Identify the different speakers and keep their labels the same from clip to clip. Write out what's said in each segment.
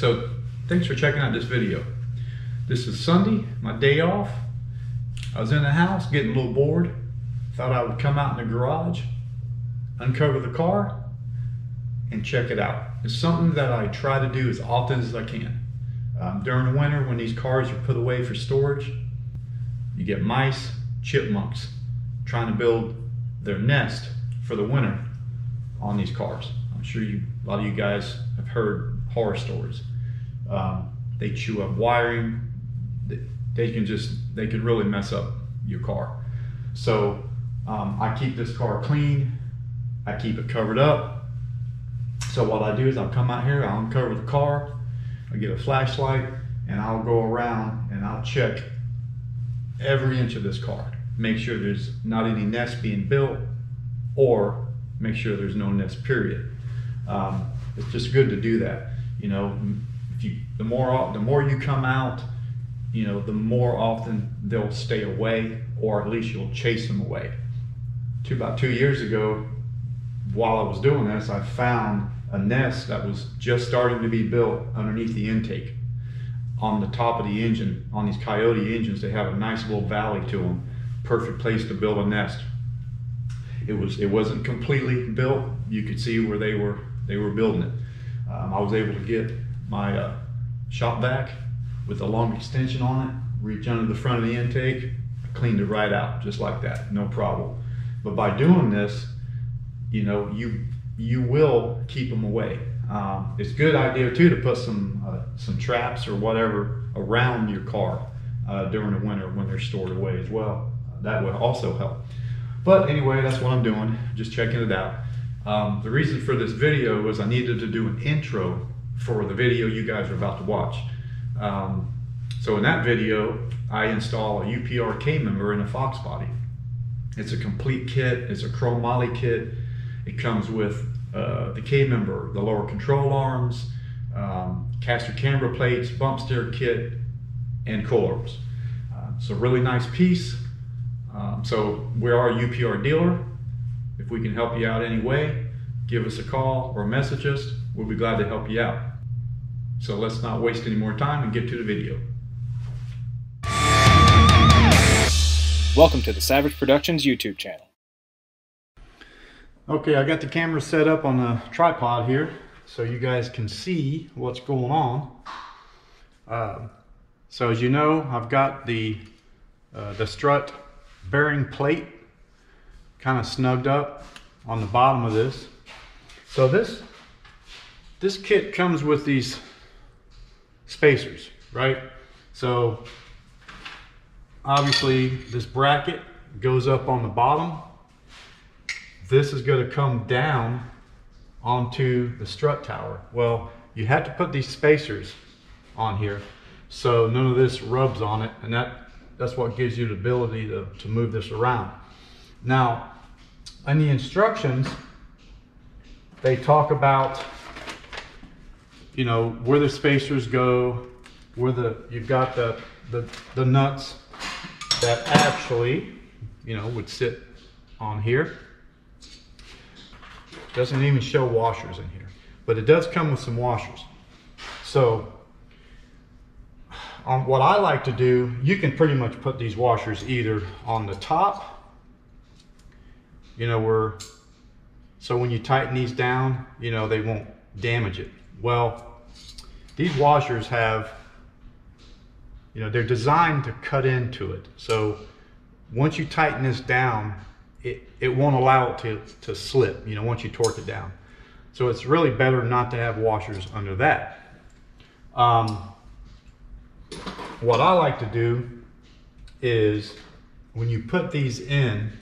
Speaker 1: So thanks for checking out this video. This is Sunday, my day off. I was in the house getting a little bored. Thought I would come out in the garage, uncover the car, and check it out. It's something that I try to do as often as I can. Um, during the winter when these cars are put away for storage, you get mice, chipmunks trying to build their nest for the winter on these cars. I'm sure you, a lot of you guys have heard horror stories. Um, they chew up wiring. They, can just, they can really mess up your car. So um, I keep this car clean. I keep it covered up. So what I do is I'll come out here, I'll uncover the car, I get a flashlight, and I'll go around and I'll check every inch of this car. Make sure there's not any nests being built or make sure there's no nest period. Um, it's just good to do that. You know, you, the more, the more you come out, you know, the more often they'll stay away or at least you'll chase them away. Two, about two years ago, while I was doing this, I found a nest that was just starting to be built underneath the intake on the top of the engine. On these Coyote engines, they have a nice little valley to them. Perfect place to build a nest. It was it wasn't completely built. You could see where they were they were building it. Um, I was able to get my uh, shop vac with a long extension on it, reach under the front of the intake, cleaned it right out just like that, no problem. But by doing this, you know, you you will keep them away. Um, it's a good idea too to put some uh, some traps or whatever around your car uh, during the winter when they're stored away as well. Uh, that would also help. But anyway, that's what I'm doing, just checking it out. Um, the reason for this video was I needed to do an intro for the video you guys are about to watch. Um, so in that video, I install a UPR K member in a Fox body. It's a complete kit, it's a chromoly kit. It comes with uh, the K member, the lower control arms, um, caster camber plates, bump steer kit, and coils. Uh, so really nice piece. Um, so we are a UPR dealer. If we can help you out any way, give us a call or message us. We'll be glad to help you out. So let's not waste any more time and get to the video.
Speaker 2: Welcome to the Savage Productions YouTube channel.
Speaker 1: Okay, I got the camera set up on a tripod here so you guys can see what's going on. Uh, so as you know, I've got the, uh, the strut bearing plate kind of snugged up on the bottom of this. So this, this kit comes with these spacers, right? So obviously this bracket goes up on the bottom. This is going to come down onto the strut tower. Well, you have to put these spacers on here so none of this rubs on it and that that's what gives you the ability to, to move this around. Now, in the instructions, they talk about, you know, where the spacers go, where the, you've got the, the, the nuts that actually, you know, would sit on here. Doesn't even show washers in here, but it does come with some washers. So on what I like to do, you can pretty much put these washers either on the top, you know, where, so when you tighten these down, you know, they won't damage it. Well, these washers have, you know, they're designed to cut into it. So once you tighten this down, it, it won't allow it to, to slip, you know, once you torque it down. So it's really better not to have washers under that. Um, what I like to do is when you put these in,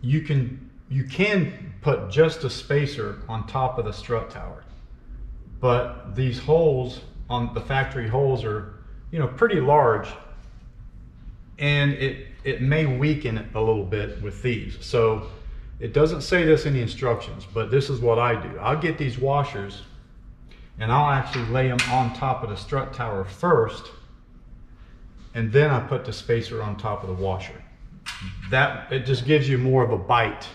Speaker 1: you can you can put just a spacer on top of the strut tower. But these holes on the factory holes are, you know, pretty large and it, it may weaken it a little bit with these. So it doesn't say this in the instructions, but this is what I do. I'll get these washers and I'll actually lay them on top of the strut tower first and then I put the spacer on top of the washer. That, it just gives you more of a bite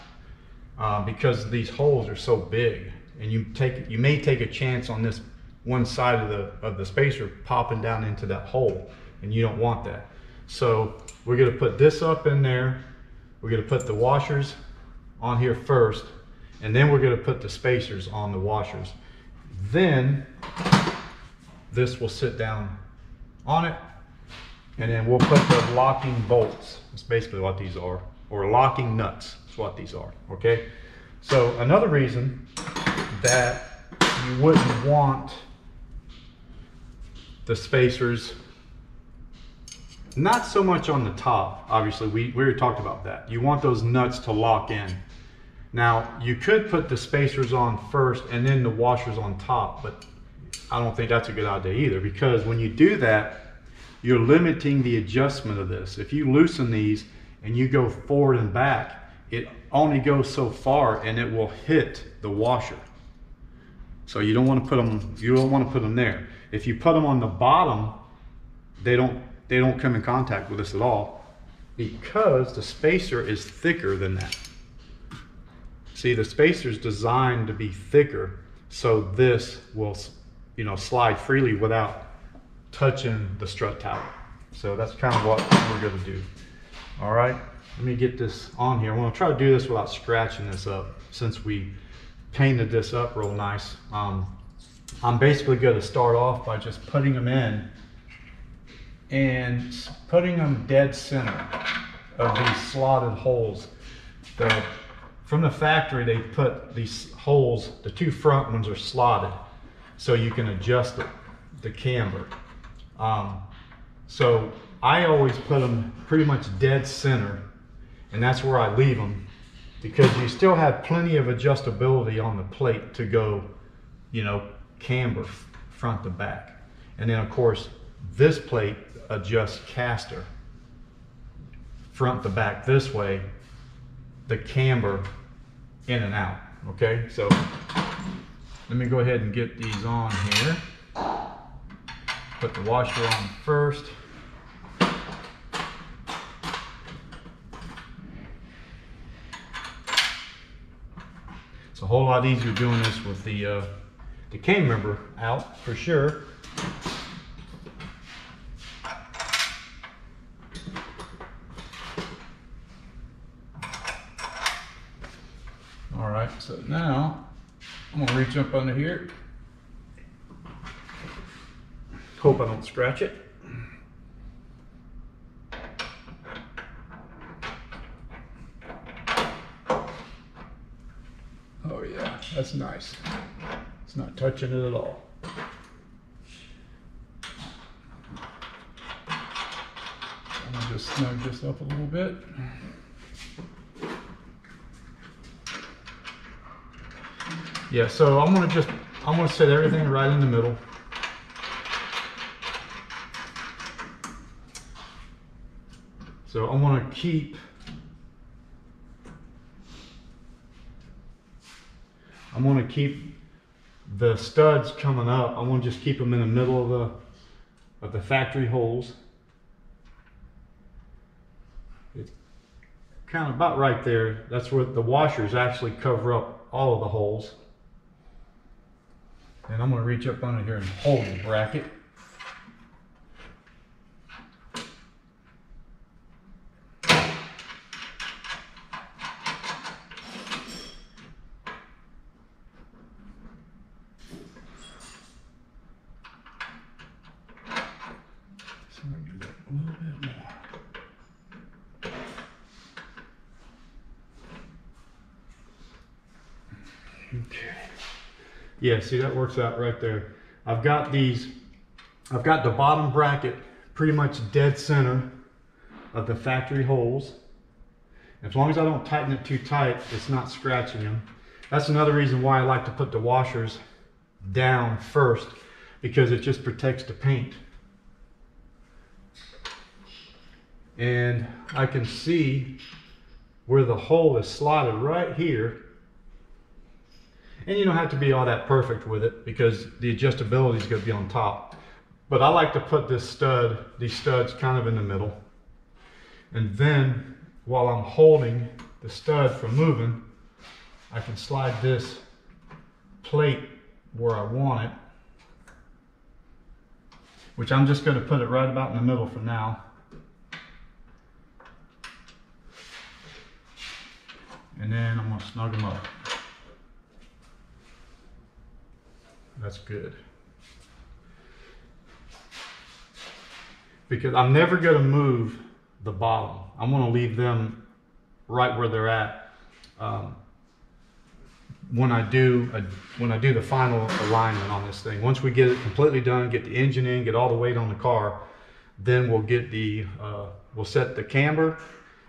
Speaker 1: uh, because these holes are so big. and you take you may take a chance on this one side of the of the spacer popping down into that hole, and you don't want that. So we're gonna put this up in there. We're gonna put the washers on here first, and then we're gonna put the spacers on the washers. Then this will sit down on it, and then we'll put the locking bolts. That's basically what these are, or locking nuts. That's what these are, okay? So another reason that you wouldn't want the spacers not so much on the top, obviously, we, we already talked about that. You want those nuts to lock in. Now, you could put the spacers on first and then the washers on top, but I don't think that's a good idea either because when you do that, you're limiting the adjustment of this. If you loosen these and you go forward and back, it only goes so far and it will hit the washer. So you don't want to put them, you don't want to put them there. If you put them on the bottom, they don't they don't come in contact with this at all because the spacer is thicker than that. See, the spacer is designed to be thicker so this will, you know, slide freely without touching the strut tower. So that's kind of what we're gonna do. All right, let me get this on here. I'm gonna try to do this without scratching this up since we painted this up real nice. Um, I'm basically gonna start off by just putting them in and putting them dead center of these slotted holes. The, from the factory, they put these holes, the two front ones are slotted, so you can adjust it, the camber. Um, so I always put them pretty much dead center, and that's where I leave them, because you still have plenty of adjustability on the plate to go, you know, camber front to back. And then of course, this plate adjusts caster front to back this way, the camber in and out, okay? So let me go ahead and get these on here. Put the washer on first. It's a whole lot easier doing this with the, uh, the camber out for sure. All right, so now I'm gonna reach up under here. Hope I don't scratch it. Oh yeah, that's nice. It's not touching it at all. I'm gonna just snug this up a little bit. Yeah, so I'm gonna just, I'm gonna set everything right in the middle. So I wanna keep I'm gonna keep the studs coming up. I wanna just keep them in the middle of the of the factory holes. It's kind of about right there. That's where the washers actually cover up all of the holes. And I'm gonna reach up under here and hold the bracket. So I'm gonna do that a little bit more. Okay. Yeah, see that works out right there. I've got these, I've got the bottom bracket pretty much dead center of the factory holes. As long as I don't tighten it too tight, it's not scratching them. That's another reason why I like to put the washers down first because it just protects the paint. And I can see where the hole is slotted right here and you don't have to be all that perfect with it because the adjustability is going to be on top. But I like to put this stud, these studs kind of in the middle. And then while I'm holding the stud from moving, I can slide this plate where I want it, which I'm just going to put it right about in the middle for now. And then I'm going to snug them up. That's good. Because I'm never going to move the bottom. I'm going to leave them right where they're at. Um, when I do a, when I do the final alignment on this thing. Once we get it completely done, get the engine in, get all the weight on the car, then we'll get the uh, we'll set the camber.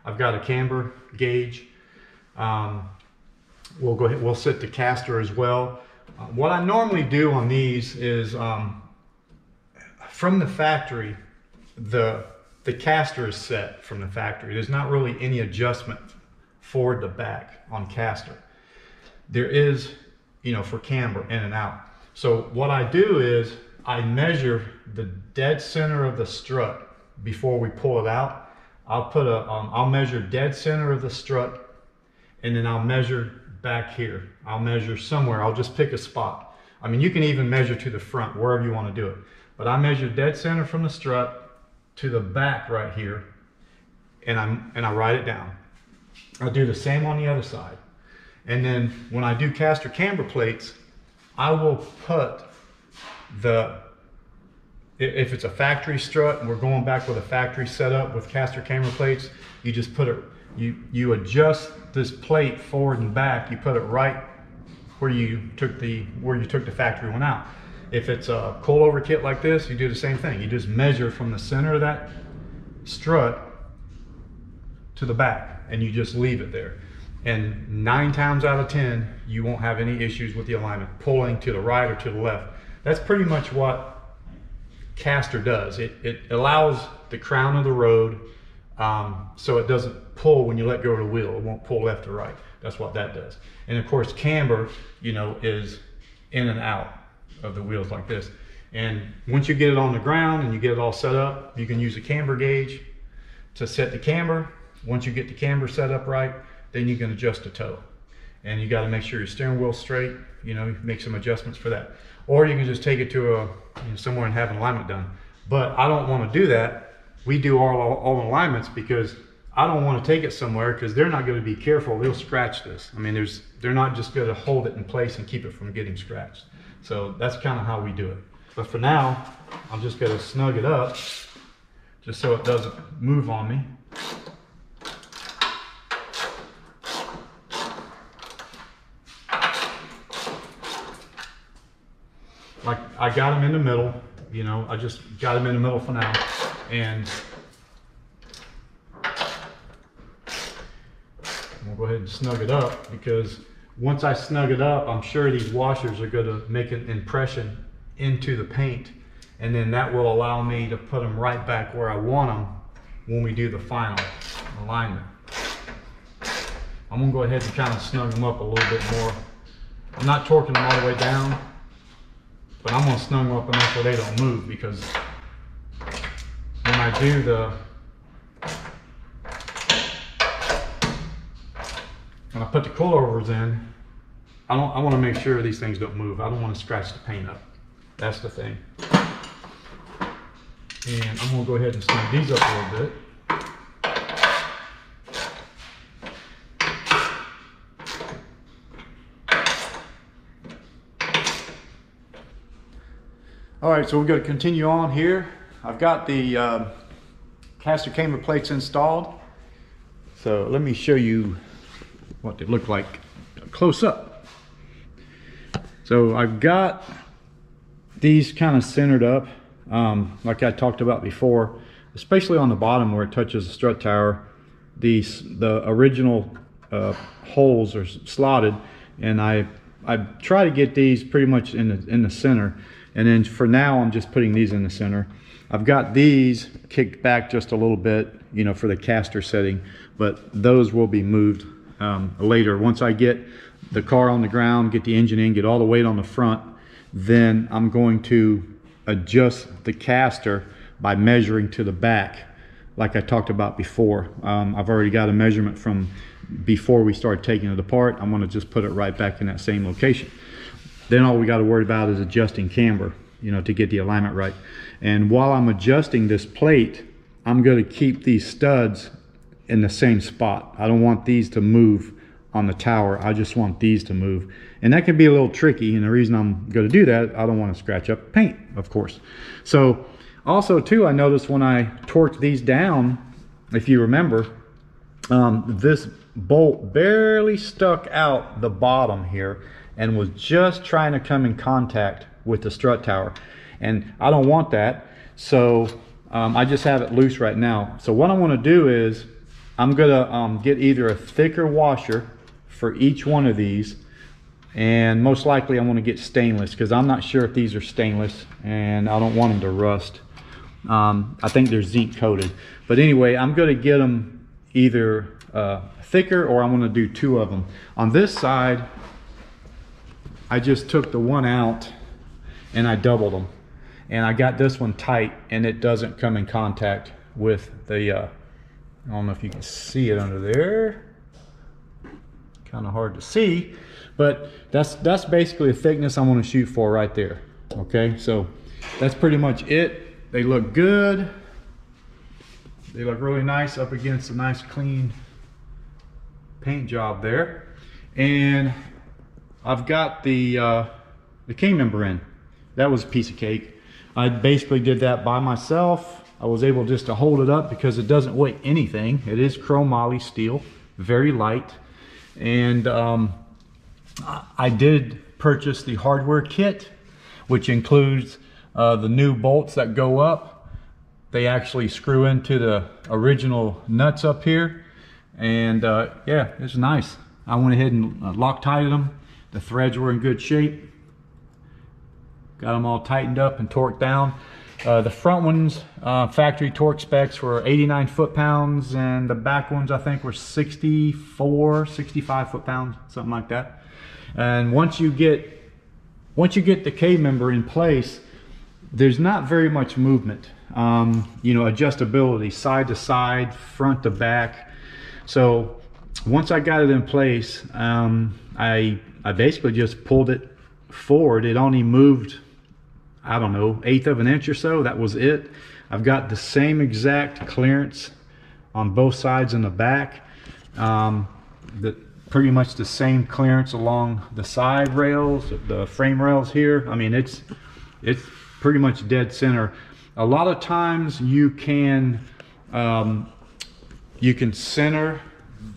Speaker 1: I've got a camber gauge. Um, we'll go ahead. We'll set the caster as well. Uh, what I normally do on these is um, from the factory, the the caster is set from the factory. There's not really any adjustment forward to back on caster there is, you know, for camber in and out. So what I do is I measure the dead center of the strut before we pull it out. I'll put a, um, I'll measure dead center of the strut and then I'll measure back here. I'll measure somewhere. I'll just pick a spot. I mean, you can even measure to the front, wherever you want to do it. But I measure dead center from the strut to the back right here and, I'm, and I write it down. I'll do the same on the other side. And then when I do caster camber plates, I will put the, if it's a factory strut and we're going back with a factory setup with caster camber plates, you just put it, you, you adjust this plate forward and back, you put it right where you took the, where you took the factory one out. If it's a coilover kit like this, you do the same thing. You just measure from the center of that strut to the back and you just leave it there. And nine times out of 10, you won't have any issues with the alignment, pulling to the right or to the left. That's pretty much what caster does. It, it allows the crown of the road um, so it doesn't pull when you let go of the wheel. It won't pull left or right. That's what that does. And of course, camber, you know, is in and out of the wheels like this. And once you get it on the ground and you get it all set up, you can use a camber gauge to set the camber. Once you get the camber set up right, then you can adjust the toe. And you got to make sure your steering wheel's straight, you know, make some adjustments for that. Or you can just take it to a, you know, somewhere and have an alignment done. But I don't want to do that. We do all, all, all alignments because I don't want to take it somewhere because they're not going to be careful. They'll scratch this. I mean, there's they're not just going to hold it in place and keep it from getting scratched. So that's kind of how we do it. But for now, I'm just going to snug it up just so it doesn't move on me. like I got them in the middle, you know, I just got them in the middle for now. And we'll go ahead and snug it up because once I snug it up, I'm sure these washers are going to make an impression into the paint. And then that will allow me to put them right back where I want them when we do the final alignment. I'm gonna go ahead and kind of snug them up a little bit more. I'm not torquing them all the way down but I'm gonna snug them up enough where they don't move because I do the when I put the coilovers in, I don't I want to make sure these things don't move. I don't want to scratch the paint up. That's the thing. And I'm gonna go ahead and snug these up a little bit. All right, so we're going to continue on here. I've got the uh, caster camber plates installed. So let me show you what they look like close up. So I've got these kind of centered up, um, like I talked about before, especially on the bottom where it touches the strut tower. These the original uh, holes are slotted, and I I try to get these pretty much in the in the center. And then for now, I'm just putting these in the center. I've got these kicked back just a little bit, you know, for the caster setting, but those will be moved um, later. Once I get the car on the ground, get the engine in, get all the weight on the front, then I'm going to adjust the caster by measuring to the back like I talked about before. Um, I've already got a measurement from before we start taking it apart. I'm gonna just put it right back in that same location. then all we got to worry about is adjusting camber, you know, to get the alignment right. And while I'm adjusting this plate, I'm going to keep these studs in the same spot. I don't want these to move on the tower. I just want these to move. And that can be a little tricky. And the reason I'm going to do that, I don't want to scratch up paint, of course. So also too, I noticed when I torqued these down, if you remember, um, this bolt barely stuck out the bottom here and was just trying to come in contact with the strut tower. And I don't want that. So um, I just have it loose right now. So what I want to do is I'm gonna um, get either a thicker washer for each one of these and most likely I'm gonna get stainless because I'm not sure if these are stainless and I don't want them to rust. Um, I think they're zinc coated. But anyway, I'm gonna get them either uh, thicker or I'm gonna do two of them. On this side, I just took the one out and I doubled them. And I got this one tight and it doesn't come in contact with the, uh, I don't know if you can see it under there. Kind of hard to see, but that's, that's basically the thickness I'm gonna shoot for right there. Okay, so that's pretty much it. They look good. They look really nice up against a nice clean paint job there. And I've got the, uh, the K-member in. That was a piece of cake. I basically did that by myself. I was able just to hold it up because it doesn't weigh anything. It is chromoly steel, very light. And um, I did purchase the hardware kit, which includes uh, the new bolts that go up. They actually screw into the original nuts up here. And uh, yeah, it's nice. I went ahead and uh, Loctited them. The threads were in good shape. Got them all tightened up and torqued down. Uh, the front ones, uh, factory torque specs were 89 foot-pounds, and the back ones I think were 64, 65 foot-pounds, something like that. And once you get once you get the K-member in place, there's not very much movement. Um, you know, adjustability, side to side, front to back. So once I got it in place, um, I I basically just pulled it forward. It only moved, I don't know, eighth of an inch or so. That was it. I've got the same exact clearance on both sides in the back. Um, the, pretty much the same clearance along the side rails, the frame rails here. I mean, it's it's pretty much dead center. A lot of times you can um, you can center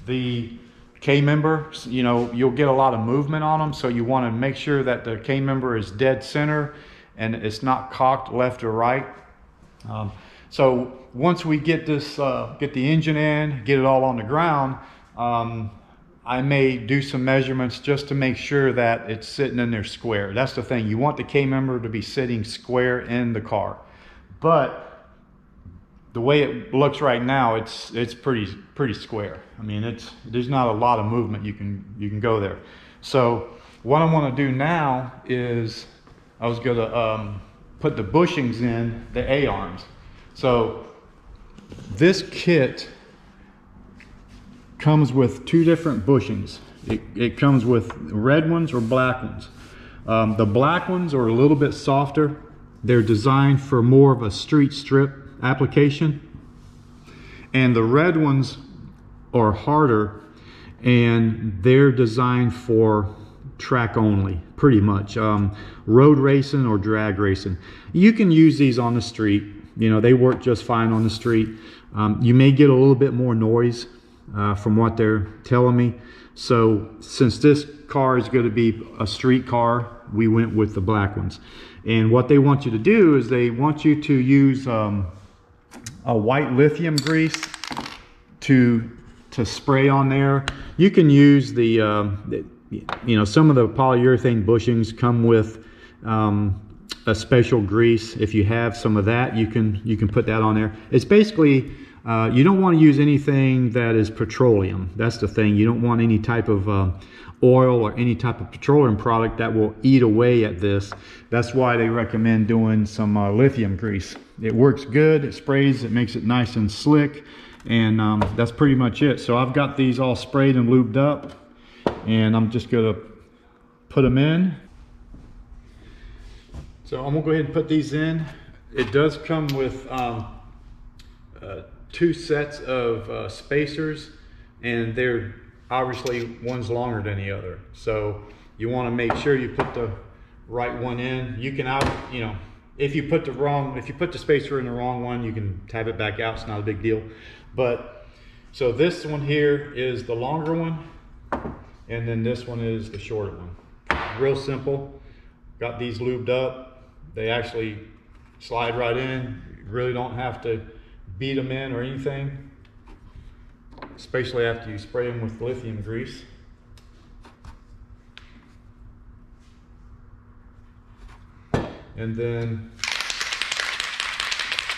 Speaker 1: the K-member, you know, you'll get a lot of movement on them. So you want to make sure that the K-member is dead center and it's not cocked left or right. Um, so once we get this, uh, get the engine in, get it all on the ground, um, I may do some measurements just to make sure that it's sitting in there square. That's the thing. You want the K-member to be sitting square in the car. But the way it looks right now, it's it's pretty pretty square. I mean, it's there's not a lot of movement you can you can go there. So what I want to do now is I was going to um, put the bushings in the A arms. So this kit comes with two different bushings. It, it comes with red ones or black ones. Um, the black ones are a little bit softer. They're designed for more of a street strip application. And the red ones are harder and they're designed for track only, pretty much. Um, road racing or drag racing. You can use these on the street. You know, they work just fine on the street. Um, you may get a little bit more noise uh, from what they're telling me. So since this car is going to be a street car, we went with the black ones. And what they want you to do is they want you to use um, a white lithium grease to to spray on there. You can use the, the you know, some of the polyurethane bushings come with um, a special grease. If you have some of that, you can you can put that on there. It's basically uh, you don't want to use anything that is petroleum. That's the thing. You don't want any type of uh, oil or any type of petroleum product that will eat away at this. That's why they recommend doing some uh, lithium grease. It works good, it sprays, it makes it nice and slick, and um, that's pretty much it. So I've got these all sprayed and lubed up, and I'm just gonna put them in. So I'm gonna go ahead and put these in. It does come with um, uh, two sets of uh, spacers and they're obviously one's longer than the other. So you wanna make sure you put the right one in. You can out, you know, if you put the wrong, if you put the spacer in the wrong one, you can tab it back out, it's not a big deal. But, so this one here is the longer one and then this one is the shorter one. Real simple. Got these lubed up. They actually slide right in. You really don't have to beat them in or anything, especially after you spray them with lithium grease. And then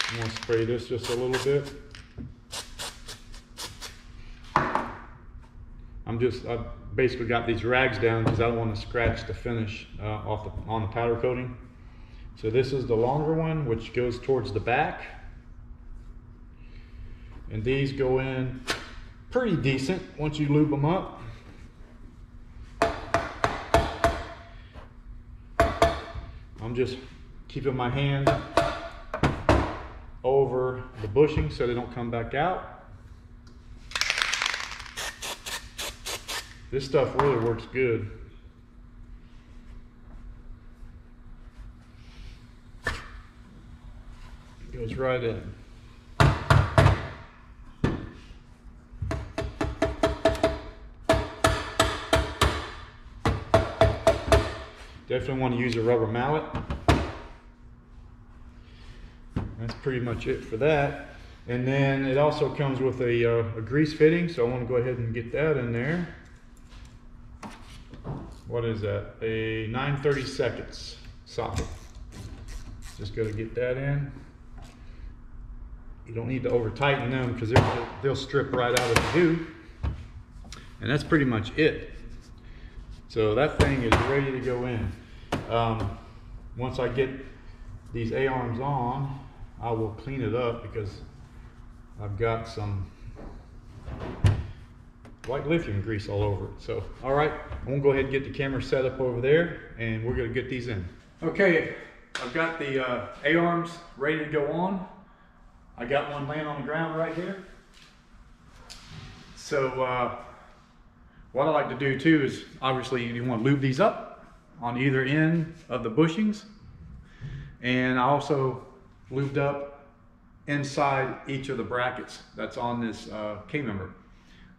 Speaker 1: I'm gonna spray this just a little bit. I'm just, I've basically got these rags down because I don't want to scratch the finish uh, off the, on the powder coating. So this is the longer one, which goes towards the back. And these go in pretty decent once you lube them up. I'm just keeping my hand over the bushing so they don't come back out. This stuff really works good. It goes right in. Definitely want to use a rubber mallet. That's pretty much it for that. And then it also comes with a, uh, a grease fitting, so I want to go ahead and get that in there. What is that? A 930 seconds socket. Just got to get that in. You don't need to over tighten them because they'll strip right out if you do. And that's pretty much it. So that thing is ready to go in. Um, once I get these A-arms on, I will clean it up because I've got some white lithium grease all over it. So, all right, I'm gonna go ahead and get the camera set up over there and we're gonna get these in. Okay, I've got the uh, A-arms ready to go on. I got one laying on the ground right here. So, uh, what I like to do too is obviously you want to lube these up on either end of the bushings. And I also lubed up inside each of the brackets that's on this uh, K-member.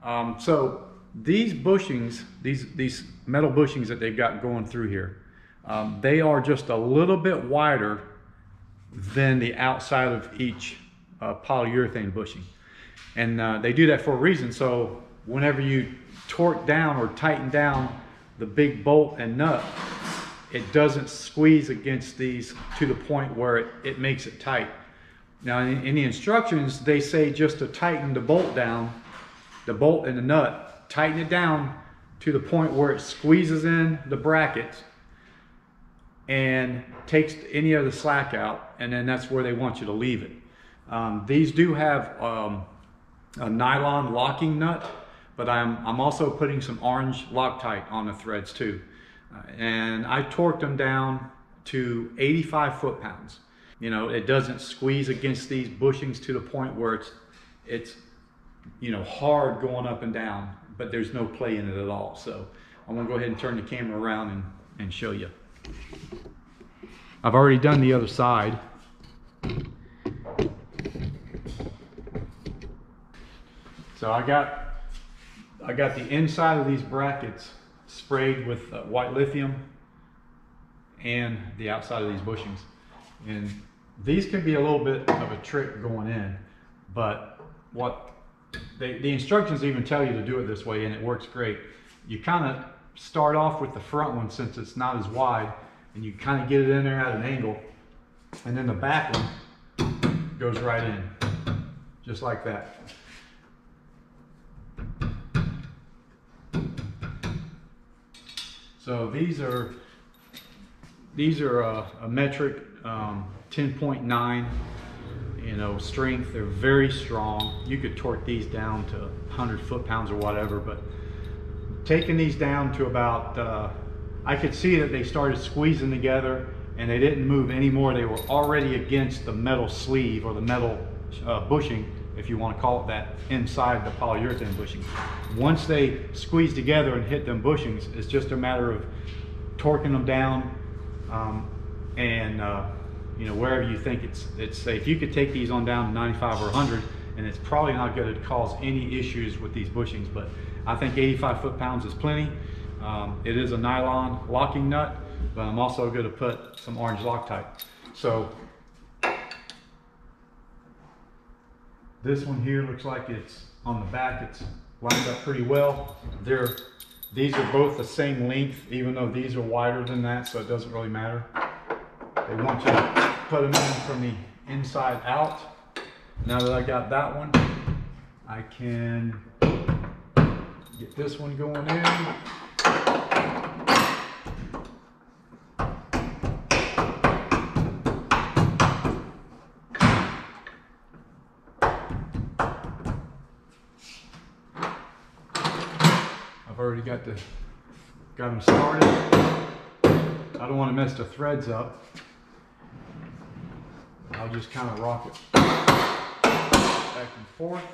Speaker 1: Um, so these bushings, these, these metal bushings that they've got going through here, um, they are just a little bit wider than the outside of each uh, polyurethane bushing. And uh, they do that for a reason. So whenever you torque down or tighten down the big bolt and nut, it doesn't squeeze against these to the point where it, it makes it tight. Now in, in the instructions, they say just to tighten the bolt down, the bolt and the nut, tighten it down to the point where it squeezes in the bracket and takes any of the slack out, and then that's where they want you to leave it. Um, these do have um, a nylon locking nut, but I'm, I'm also putting some orange Loctite on the threads too. Uh, and I torqued them down to 85 foot-pounds. You know, it doesn't squeeze against these bushings to the point where it's, it's, you know, hard going up and down, but there's no play in it at all. So I'm gonna go ahead and turn the camera around and, and show you. I've already done the other side. So I got, I got the inside of these brackets sprayed with uh, white lithium and the outside of these bushings. And these can be a little bit of a trick going in, but what they, the instructions even tell you to do it this way and it works great. You kind of start off with the front one since it's not as wide and you kind of get it in there at an angle and then the back one goes right in just like that. So these are these are a, a metric um, 10.9 you know strength they're very strong you could torque these down to 100 foot-pounds or whatever but taking these down to about uh, I could see that they started squeezing together and they didn't move anymore. They were already against the metal sleeve or the metal uh, bushing, if you want to call it that, inside the polyurethane bushing. Once they squeeze together and hit them bushings, it's just a matter of torquing them down um, and uh, you know wherever you think it's it's safe. You could take these on down to 95 or 100 and it's probably not going to cause any issues with these bushings but I think 85 foot-pounds is plenty. Um, it is a nylon locking nut but I'm also going to put some orange Loctite. So this one here looks like it's on the back it's lined up pretty well. They're these are both the same length, even though these are wider than that, so it doesn't really matter. They want you to put them in from the inside out. Now that I got that one, I can get this one going in. I've already got the got them started. I don't want to mess the threads up. I'll just kind of rock it back and forth.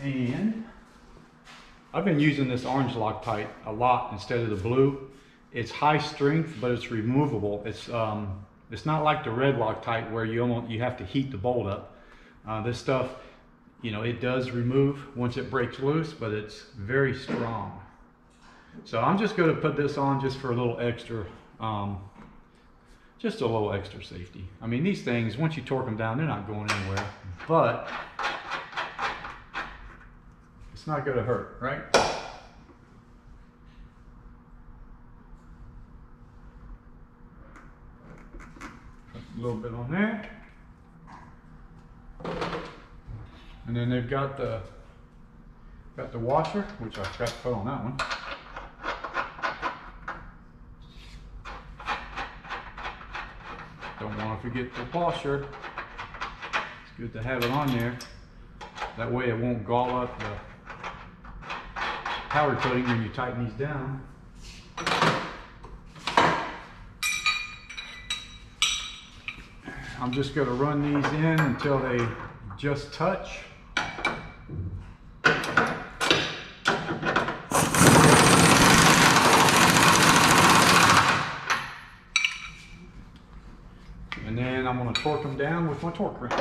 Speaker 1: And I've been using this orange Loctite a lot instead of the blue. It's high strength, but it's removable. It's um, it's not like the red Loctite where you almost you have to heat the bolt up. Uh, this stuff, you know, it does remove once it breaks loose, but it's very strong. So I'm just going to put this on just for a little extra, um, just a little extra safety. I mean, these things, once you torque them down, they're not going anywhere, but it's not going to hurt, right? A little bit on there. And then they've got the got the washer, which I forgot to put on that one. Don't want to forget the washer. It's good to have it on there. That way it won't gall up the powder coating when you tighten these down. I'm just going to run these in until they just touch. And then I'm going to torque them down with my torque wrench.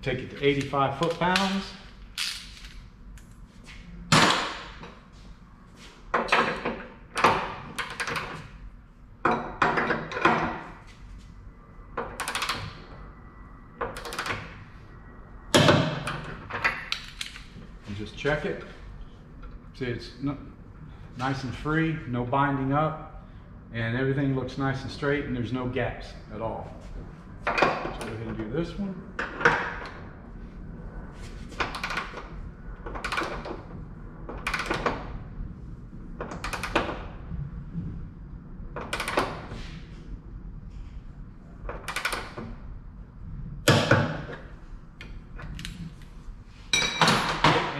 Speaker 1: Take it to 85 foot pounds. And just check it. See, it's nice and free, no binding up, and everything looks nice and straight, and there's no gaps at all. Let's go ahead and do this one.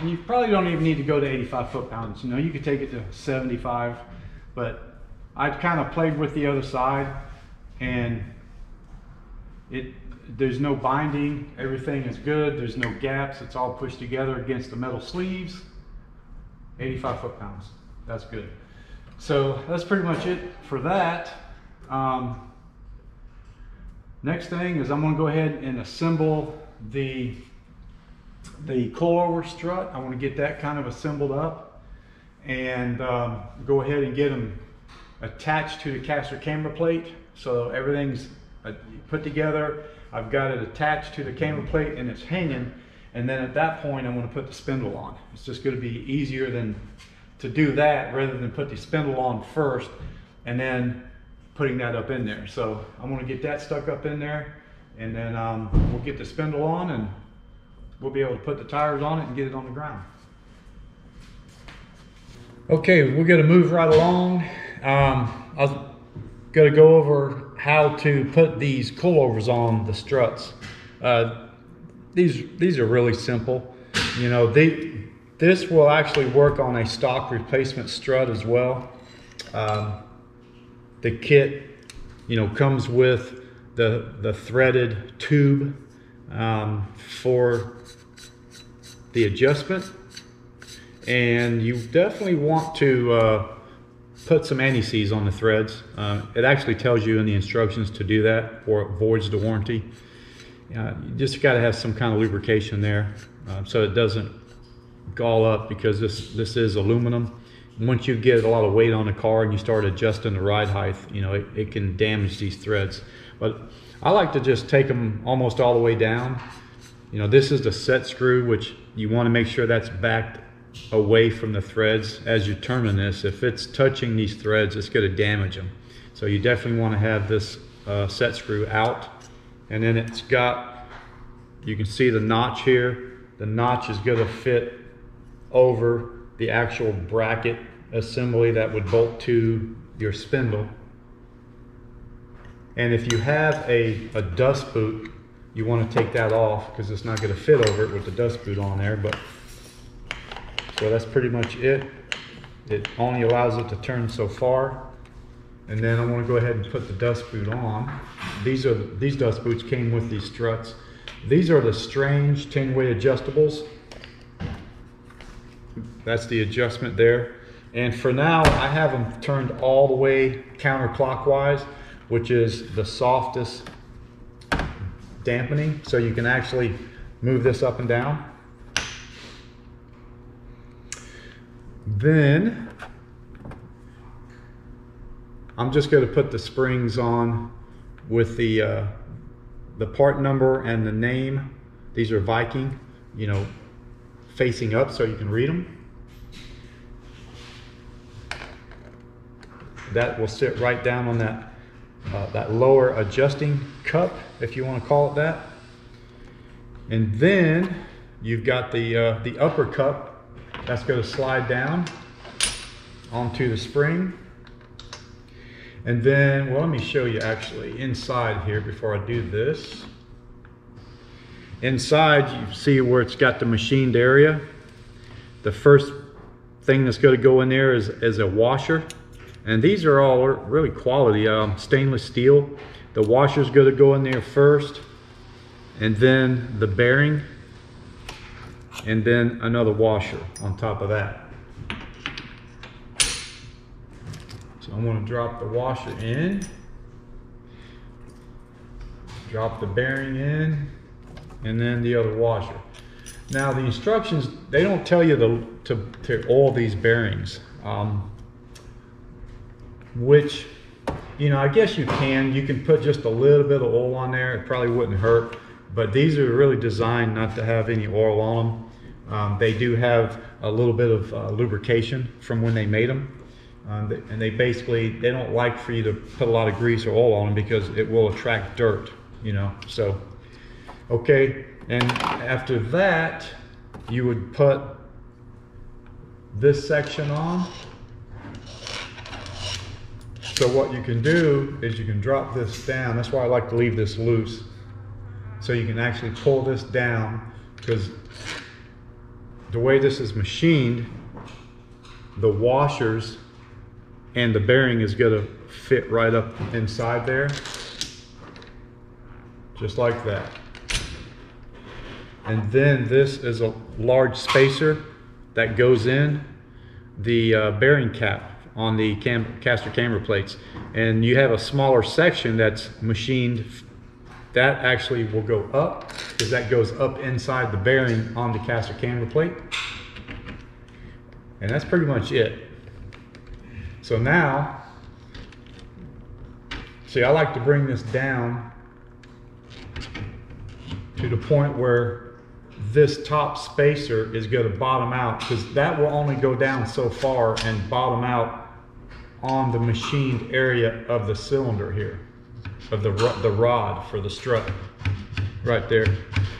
Speaker 1: You probably don't even need to go to 85 foot pounds. You know, you could take it to 75, but I've kind of played with the other side and it there's no binding, everything is good, there's no gaps, it's all pushed together against the metal sleeves. 85 foot pounds, that's good. So that's pretty much it for that. Um, next thing is I'm gonna go ahead and assemble the the coilover strut. I want to get that kind of assembled up and um, go ahead and get them attached to the caster camber plate. So everything's uh, put together. I've got it attached to the camber plate and it's hanging. And then at that point, I'm to put the spindle on. It's just going to be easier than to do that rather than put the spindle on first and then putting that up in there. So I'm going to get that stuck up in there and then um, we'll get the spindle on and we'll be able to put the tires on it and get it on the ground. Okay, we're gonna move right along. Um, I was gonna go over how to put these coilovers on the struts. Uh, these these are really simple. You know, they, this will actually work on a stock replacement strut as well. Um, the kit, you know, comes with the the threaded tube um, for the adjustment, and you definitely want to uh, put some anti-seize on the threads. Uh, it actually tells you in the instructions to do that, or it voids the warranty. Uh, you just got to have some kind of lubrication there, uh, so it doesn't gall up because this this is aluminum. Once you get a lot of weight on the car and you start adjusting the ride height, you know it, it can damage these threads. But I like to just take them almost all the way down. You know this is the set screw, which you want to make sure that's backed away from the threads as you're turning this. If it's touching these threads, it's going to damage them. So you definitely want to have this uh, set screw out. And then it's got, you can see the notch here. The notch is going to fit over the actual bracket assembly that would bolt to your spindle. And if you have a, a dust boot, you want to take that off because it's not going to fit over it with the dust boot on there. But so that's pretty much it. It only allows it to turn so far. And then I want to go ahead and put the dust boot on. These are these dust boots came with these struts. These are the strange 10 way adjustables. That's the adjustment there. And for now, I have them turned all the way counterclockwise, which is the softest dampening. So you can actually move this up and down. Then I'm just going to put the springs on with the uh, the part number and the name. These are Viking, you know, facing up so you can read them. That will sit right down on that uh, that lower adjusting cup, if you want to call it that. And then you've got the uh, the upper cup that's going to slide down onto the spring. And then, well, let me show you actually inside here before I do this. Inside, you see where it's got the machined area. The first thing that's going to go in there is, is a washer. And these are all really quality um, stainless steel. The washer's going to go in there first. And then the bearing and then another washer on top of that. So I'm to drop the washer in, drop the bearing in, and then the other washer. Now the instructions, they don't tell you to, to, to oil these bearings, um, which, you know, I guess you can. You can put just a little bit of oil on there. It probably wouldn't hurt, but these are really designed not to have any oil on them. Um, they do have a little bit of uh, lubrication from when they made them. Um, and they basically, they don't like for you to put a lot of grease or oil on them because it will attract dirt, you know, so. Okay, and after that, you would put this section on. So what you can do is you can drop this down. That's why I like to leave this loose. So you can actually pull this down because the way this is machined, the washers and the bearing is going to fit right up inside there. Just like that. And then this is a large spacer that goes in the uh, bearing cap on the cam caster camber plates. And you have a smaller section that's machined that actually will go up because that goes up inside the bearing on the caster camber plate. And that's pretty much it. So now, see I like to bring this down to the point where this top spacer is going to bottom out because that will only go down so far and bottom out on the machined area of the cylinder here of the, the rod for the strut right there.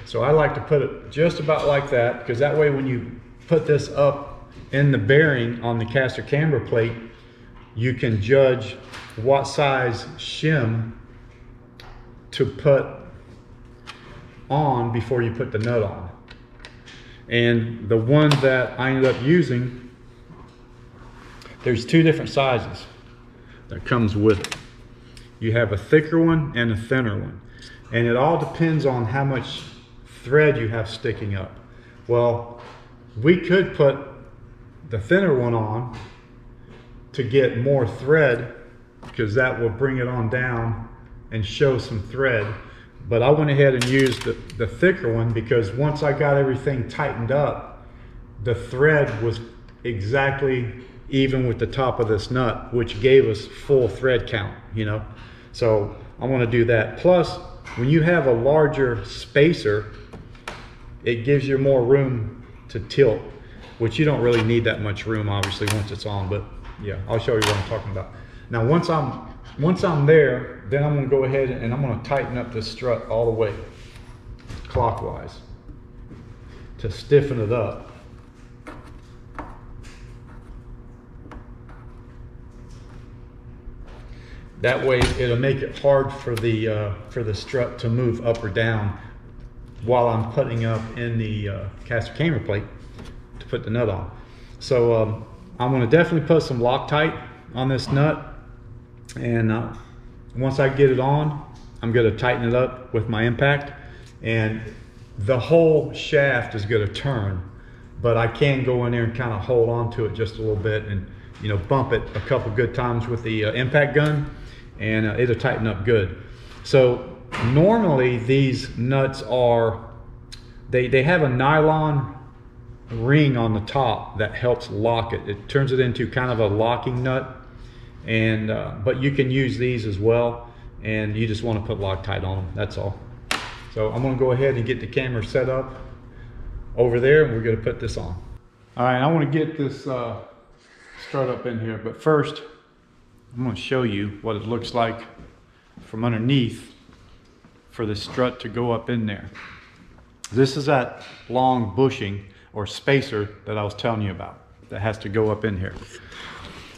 Speaker 1: So I like to put it just about like that because that way when you put this up in the bearing on the caster camber plate, you can judge what size shim to put on before you put the nut on. And the one that I ended up using, there's two different sizes that comes with it. You have a thicker one and a thinner one. And it all depends on how much thread you have sticking up. Well, we could put the thinner one on to get more thread because that will bring it on down and show some thread. But I went ahead and used the, the thicker one because once I got everything tightened up, the thread was exactly even with the top of this nut, which gave us full thread count, you know? So I wanna do that. Plus, when you have a larger spacer, it gives you more room to tilt, which you don't really need that much room, obviously, once it's on, but yeah, I'll show you what I'm talking about. Now, once I'm, once I'm there, then I'm gonna go ahead and I'm gonna tighten up this strut all the way clockwise to stiffen it up. That way, it'll make it hard for the uh, for the strut to move up or down while I'm putting up in the uh, caster camber plate to put the nut on. So um, I'm to definitely put some Loctite on this nut, and uh, once I get it on, I'm going to tighten it up with my impact, and the whole shaft is going to turn, but I can go in there and kind of hold on to it just a little bit and you know bump it a couple good times with the uh, impact gun and uh, it'll tighten up good. So normally these nuts are, they, they have a nylon ring on the top that helps lock it. It turns it into kind of a locking nut. And, uh, but you can use these as well. And you just want to put Loctite on them, that's all. So I'm gonna go ahead and get the camera set up over there and we're gonna put this on. All right, I wanna get this uh, strut up in here, but first, I'm going to show you what it looks like from underneath for the strut to go up in there. This is that long bushing or spacer that I was telling you about that has to go up in here.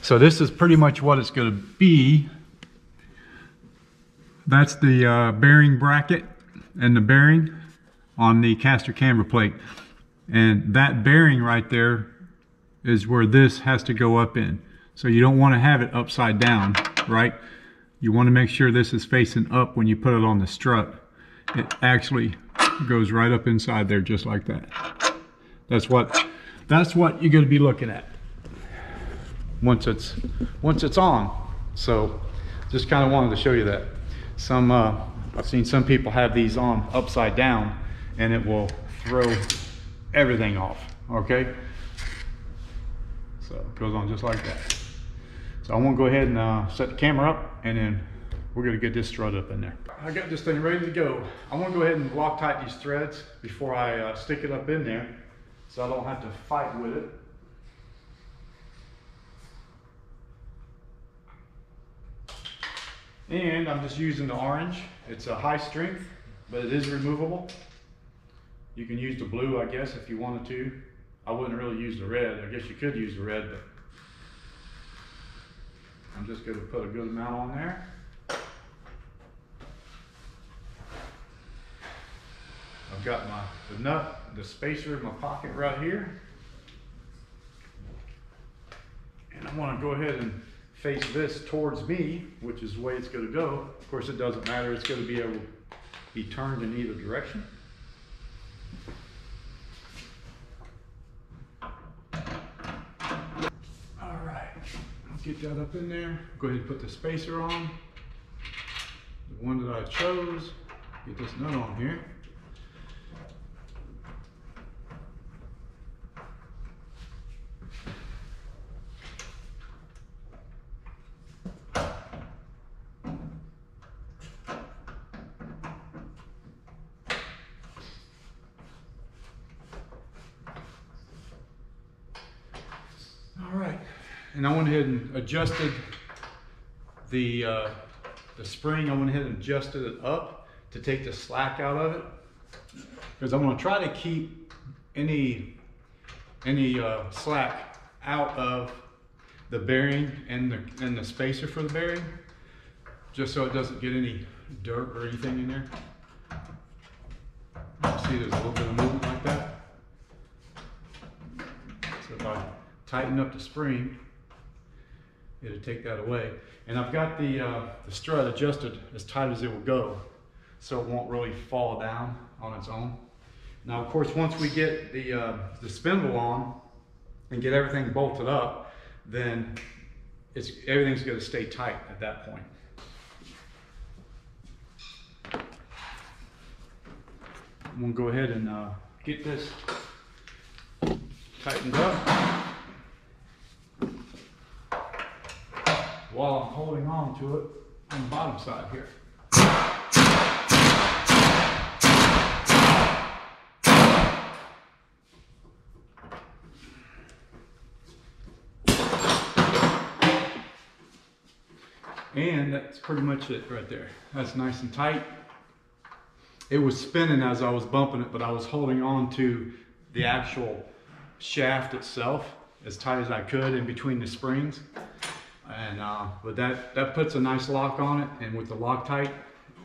Speaker 1: So this is pretty much what it's going to be. That's the uh, bearing bracket and the bearing on the caster camber plate. And that bearing right there is where this has to go up in. So you don't want to have it upside down, right? You want to make sure this is facing up when you put it on the strut. It actually goes right up inside there just like that. That's what that's what you're going to be looking at once it's once it's on. So just kind of wanted to show you that. Some uh, I've seen some people have these on upside down and it will throw everything off, okay? So it goes on just like that. So I'm gonna go ahead and uh, set the camera up and then we're gonna get this strut up in there. I got this thing ready to go. I wanna go ahead and Loctite these threads before I uh, stick it up in there so I don't have to fight with it. And I'm just using the orange. It's a high strength, but it is removable. You can use the blue, I guess, if you wanted to. I wouldn't really use the red. I guess you could use the red, but I'm just going to put a good amount on there. I've got my the nut, the spacer in my pocket right here. And I want to go ahead and face this towards me, which is the way it's going to go. Of course, it doesn't matter. It's going to be able to be turned in either direction. Get that up in there. Go ahead and put the spacer on. The one that I chose. Get this nut on here. and I went ahead and adjusted the, uh, the spring. I went ahead and adjusted it up to take the slack out of it. because I'm going to try to keep any any uh, slack out of the bearing and the and the spacer for the bearing, just so it doesn't get any dirt or anything in there. See, there's a little bit of movement like that. So if I tighten up the spring, it'll take that away. And I've got the, uh, the strut adjusted as tight as it will go, so it won't really fall down on its own. Now, of course, once we get the, uh, the spindle on and get everything bolted up, then it's, everything's gonna stay tight at that point. I'm gonna go ahead and uh, get this tightened up. While I'm holding on to it on the bottom side here. And that's pretty much it right there. That's nice and tight. It was spinning as I was bumping it, but I was holding on to the actual shaft itself as tight as I could in between the springs. And uh, but that that puts a nice lock on it, and with the Loctite,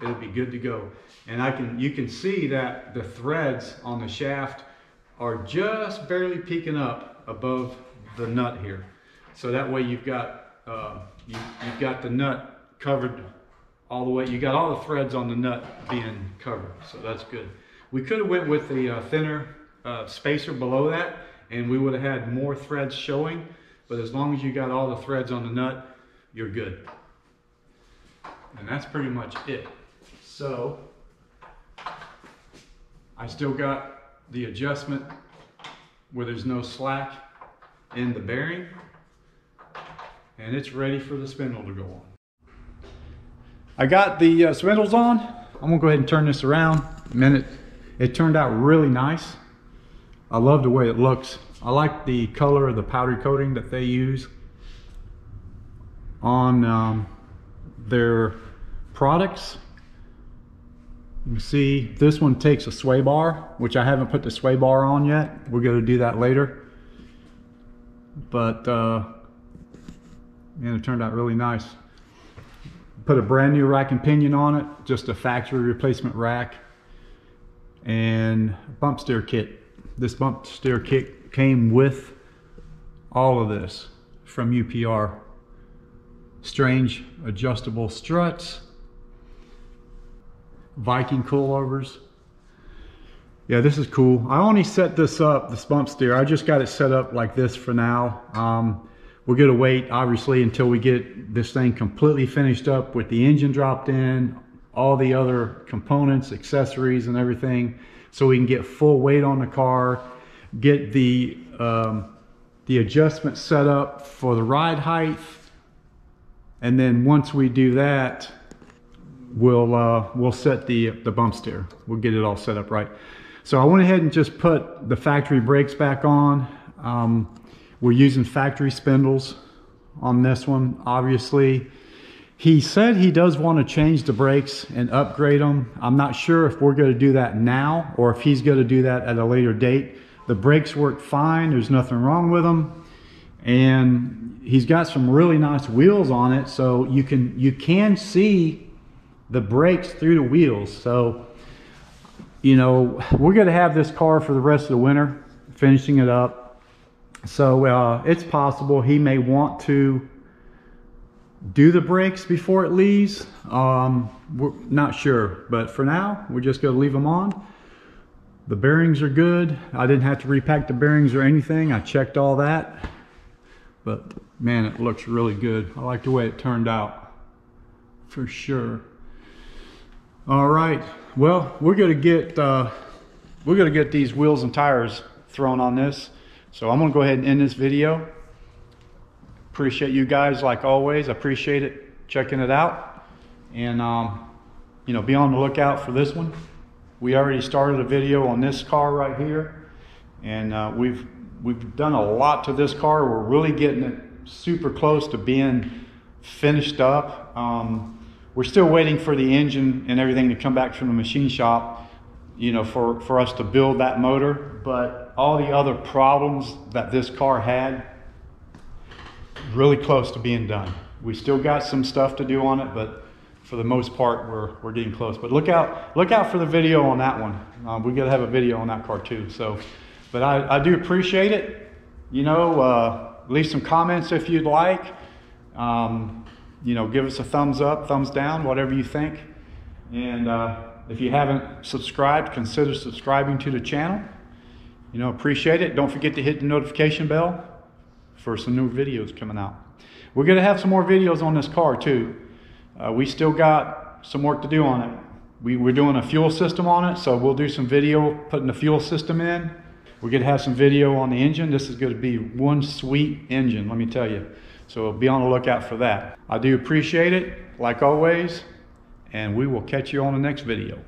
Speaker 1: it'll be good to go. And I can you can see that the threads on the shaft are just barely peeking up above the nut here. So that way you've got uh, you, you've got the nut covered all the way. You got all the threads on the nut being covered, so that's good. We could have went with the uh, thinner uh, spacer below that, and we would have had more threads showing. But as long as you got all the threads on the nut, you're good. And that's pretty much it. So I still got the adjustment where there's no slack in the bearing and it's ready for the spindle to go on. I got the uh, spindles on. I'm gonna go ahead and turn this around. A minute. It turned out really nice. I love the way it looks. I like the color of the powder coating that they use on um, their products. You see, this one takes a sway bar, which I haven't put the sway bar on yet. We're gonna do that later. But uh, and it turned out really nice. Put a brand new rack and pinion on it, just a factory replacement rack and bump steer kit. This bump steer kit came with all of this from UPR. Strange adjustable struts, Viking coilovers. Yeah, this is cool. I only set this up, this bump steer, I just got it set up like this for now. Um, we're gonna wait, obviously, until we get this thing completely finished up with the engine dropped in, all the other components, accessories, and everything, so we can get full weight on the car, get the um, the adjustment set up for the ride height, and then once we do that, we'll uh, we'll set the the bump steer. We'll get it all set up right. So I went ahead and just put the factory brakes back on. Um, we're using factory spindles on this one, obviously. He said he does want to change the brakes and upgrade them. I'm not sure if we're going to do that now or if he's going to do that at a later date. The brakes work fine. There's nothing wrong with them. And he's got some really nice wheels on it. So you can, you can see the brakes through the wheels. So, you know, we're going to have this car for the rest of the winter, finishing it up. So uh, it's possible he may want to do the brakes before it leaves. Um, we're not sure, but for now, we're just gonna leave them on. The bearings are good. I didn't have to repack the bearings or anything. I checked all that. But man, it looks really good. I like the way it turned out, for sure. All right, well, we're gonna get, uh, we're gonna get these wheels and tires thrown on this. So I'm gonna go ahead and end this video. Appreciate you guys like always. I appreciate it checking it out. And um, you know, be on the lookout for this one. We already started a video on this car right here. And uh, we've we've done a lot to this car. We're really getting it super close to being finished up. Um, we're still waiting for the engine and everything to come back from the machine shop you know, for, for us to build that motor. But all the other problems that this car had, really close to being done. We still got some stuff to do on it, but for the most part, we're, we're getting close. But look out, look out for the video on that one. Um, we gotta have a video on that car too. So, but I, I do appreciate it. You know, uh, leave some comments if you'd like. Um, you know, give us a thumbs up, thumbs down, whatever you think. And uh, if you haven't subscribed, consider subscribing to the channel. You know, appreciate it. Don't forget to hit the notification bell for some new videos coming out. We're going to have some more videos on this car too. Uh, we still got some work to do on it. We, we're doing a fuel system on it, so we'll do some video putting the fuel system in. We're going to have some video on the engine. This is going to be one sweet engine, let me tell you. So be on the lookout for that. I do appreciate it, like always, and we will catch you on the next video.